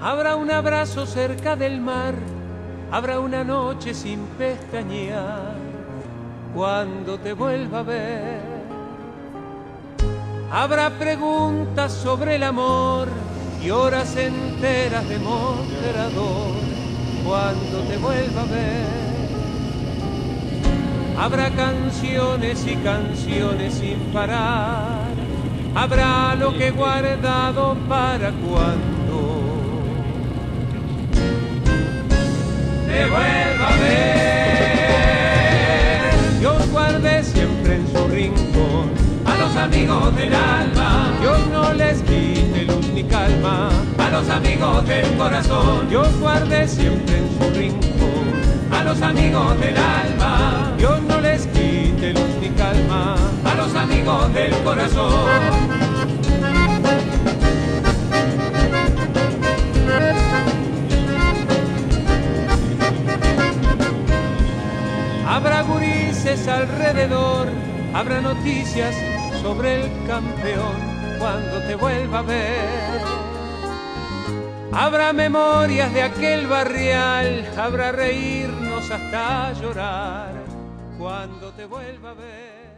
Habrá un abrazo cerca del mar, habrá una noche sin pestañear cuando te vuelva a ver. Habrá preguntas sobre el amor y horas enteras de mostrador cuando te vuelva a ver. Habrá canciones y canciones sin parar. Habrá lo que guardado para cuando te vuelva a ver. Yo guardé siempre en su rincón a los amigos del alma. Yo no les quite luz ni calma a los amigos del corazón. Yo guardé siempre en su rincón a los amigos del alma. Yo no les quite luz ni calma a los amigos del corazón. Habrá gurises alrededor, habrá noticias sobre el campeón cuando te vuelva a ver. Habrá memorias de aquel barrial, habrá reírnos hasta llorar cuando te vuelva a ver.